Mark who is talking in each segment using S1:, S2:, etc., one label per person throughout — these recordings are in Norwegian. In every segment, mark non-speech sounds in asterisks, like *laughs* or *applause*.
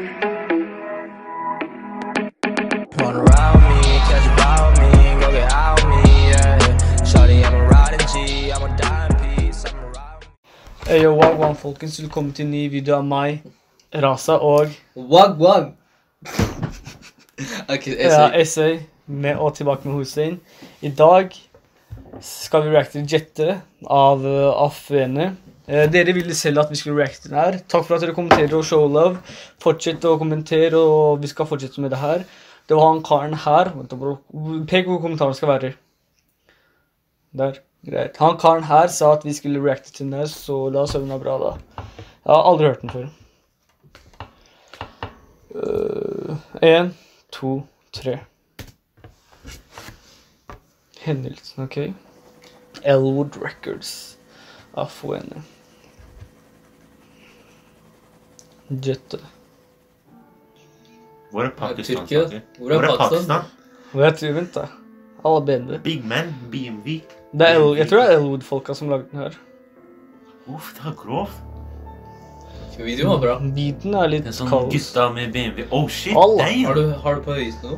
S1: Hey, yo, wagwan, folkens. Velkommen til en ny video av meg, Rasa, og
S2: Wag wag. ok, essay.
S1: ja, Essay, med, og tilbake med Hussein. I dag skal vi reacte Jette av uh, Afene. Eh, dere ville selv at vi skulle reacte den her. Takk for at dere kommenterer og show love. Fortsett å kommentere, og vi skal fortsette med det her. Det var han karen her. Pek hvor kommentaren skal være. Der. Greit. Han karen her sa at vi skulle reacte til den her, så la oss høre den er bra, da. Jeg har aldri hørt den før. Én, to, tre. Hendelsen, ok. Elwood Records. Afuene. Jette.
S3: Hvor er Pakistan?
S2: Tyrkia. Hvor er Pakistan?
S1: Hvor er Pakistan? vent da. Alle bedre.
S3: Big Man, BMW.
S1: Det er El, jeg tror det er Elwood-folka som lagde den her.
S3: Uff, det er grov.
S2: Videoen var bra.
S1: Beaten er litt
S3: En sånn
S1: kaos.
S3: gutta med BMW. Oh shit,
S1: Alla.
S3: damn!
S2: Har du, har du på høyest nå?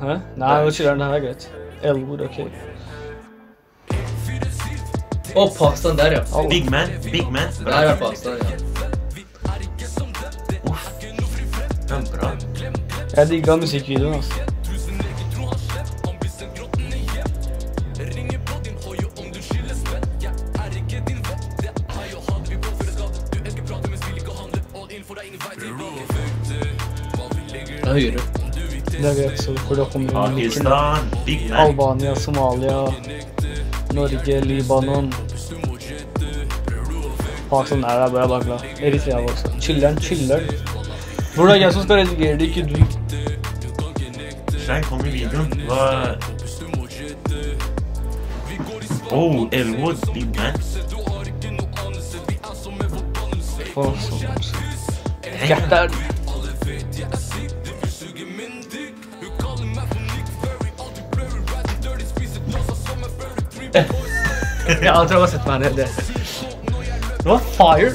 S1: Hæ? Nei, nå skylder den her, greit. Elwood, ok.
S2: Å, Pakistan der, ja.
S1: Alla.
S3: Big Man, Big Man.
S2: Der er Pakistan, ja.
S3: Er bra.
S1: Jeg digga musikkvideoen, altså.
S2: Det er høyere.
S1: Det er greit, så kommer det litt
S3: Pakistan.
S1: Albania, Somalia, Norge, Libanon. Pakistan er der, bare Bangla. Eritrea var også. Chiller'n, chiller'n. Hvor det er jeg som skal redigere det, ikke du.
S3: Svein kom i videoen. Hva Oh, Elwood, Big Man.
S1: For sånn. Ja, jeg tror jeg har sett meg ned det. Det var fire.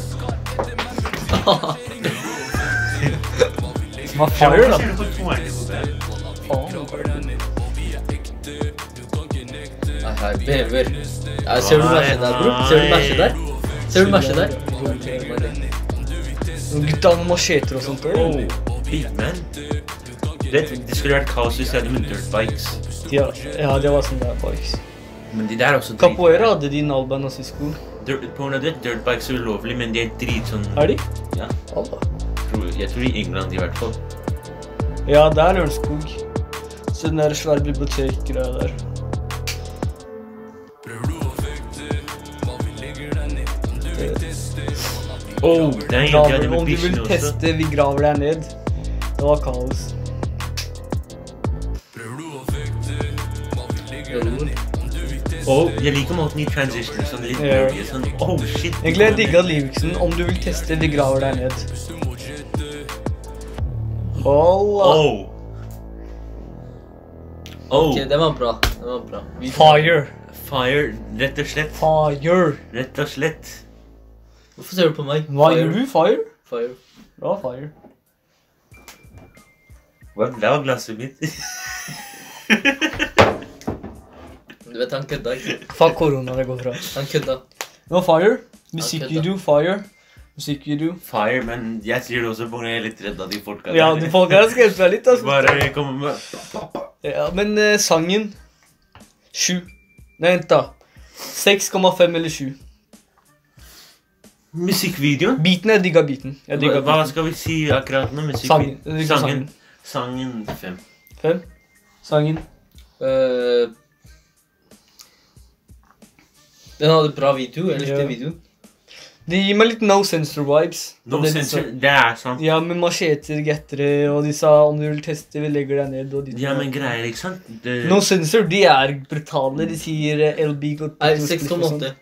S1: *laughs* Faen fire, da.
S3: Hva?
S2: Nei, her, bever. Ja, ser du merket der, bro? Ser du merket der? Ser du merket der?
S1: Gutta med macheter og sånt.
S3: Oh. Big Man. Det, det skulle vært kaos hvis jeg hadde med dirtbikes.
S1: Ja, ja, det var sånn der, boys.
S3: Men de der er også
S1: Capoeira hadde de i Alba Nazisko.
S3: Dirt, på grunn av det, dirtbikes er ulovlig, men de er drit sånn
S1: Er de?
S3: Ja. Tror, jeg tror i England i hvert fall.
S1: Ja, det er Lørenskog. Siden den der svære bibliotekgreier der.
S3: Oh, de
S1: Graver, om du vil teste, vi graver deg ned. Det var kaos.
S3: Oh, jeg liker måten de transitioner sånn litt yeah. sånn, oh shit.
S1: Egentlig jeg digga Liviksen. Om du vil teste, vi graver deg ned. Allah.
S3: Oh. Oh,
S2: Ok, det var bra. Det var bra. Vi-
S1: Fire.
S3: fire, rett og slett.
S1: Fire.
S3: Rett og slett.
S2: Hvorfor ser du på meg?
S1: Hva gjør du? Fire?
S2: Fire.
S1: Bra fire.
S3: Hva var glasset mitt?
S2: Du vet, han kødda ikke.
S1: Fuck korona, det går bra.
S2: Han kødda.
S1: Det var fire. Musikkvideo, fire. Musikkvideo.
S3: Fire, men jeg sier det også på grunn jeg er litt redd av de folka
S1: Ja, de folka der skremte meg litt, altså.
S3: Bare komme med
S1: Ja, men uh, sangen Sju. Nei, vent, da. 6,5 eller 7.
S3: Musikkvideoen?
S1: Beaten, jeg digga beaten. Jeg digga
S3: Hva, hva skal vi si akkurat nå?
S1: Sangen.
S3: Sangen.
S1: sangen.
S3: Sangen fem.
S1: Fem. Sangen.
S2: Uh, den hadde bra video. Jeg likte
S1: Ja.
S2: videoen.
S1: Det gir meg litt no sensor vibes. No-sensor, det-
S3: censor. Det er sant.
S1: Ja, med macheter, gettere, og de sa om du vil teste, vi legger deg ned. Og de,
S3: Ja, men greier, ikke sant? Det,
S1: No sensor, de er brutale. De sier LB går
S2: Nei, 6,8.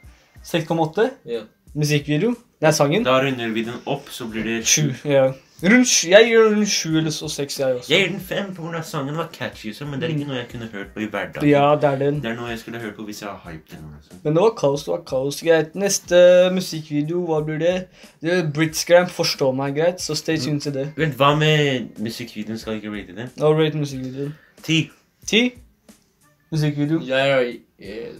S1: 6,8?
S2: Ja.
S1: Musikkvideo? Det er sangen?
S3: Da runder vi den opp, så blir det
S1: Sju. Ja. Rundt, jeg gir rundt sju eller så seks, jeg også.
S3: Jeg gir den fem pga. sangen var catchy, så, men det er ikke noe jeg kunne hørt på i hverdagen.
S1: Ja, det er den.
S3: Det er noe jeg skulle hørt på hvis jeg har hyped eller noe.
S1: Men det var kaos, det var kaos. Greit. Neste musikkvideo, hva blir det? det Britscramp, forstår meg greit, så stay tuned til det.
S3: Vent, hva med musikkvideoen? Skal jeg ikke rate den?
S1: No, rate musikkvideoen.
S3: Ti.
S1: Ti. Musikkvideo.
S2: Jeg er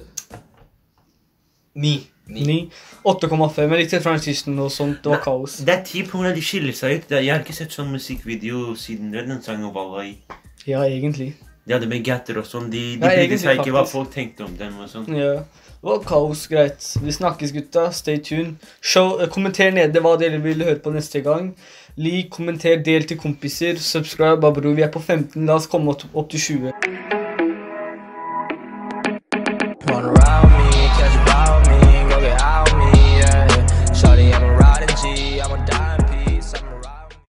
S2: Ni. Ni.
S1: Ni. 8,5. men likte transition og sånt. Det var kaos.
S3: Det er ti pga. de skiller seg ut. Jeg har ikke sett sånn musikkvideo siden den sangen var i.
S1: Ja, egentlig.
S3: De hadde med gatter og sånn. De, de brydde seg ikke hva folk tenkte om dem og sånn.
S1: Ja. Det var kaos, greit. Vi snakkes, gutta. Stay tuned. Show, eh, kommenter nede hva dere vil høre på neste gang. Lik, kommenter, del til kompiser. Subscribe, Babro. Vi er på 15. La oss komme opp opp til 20.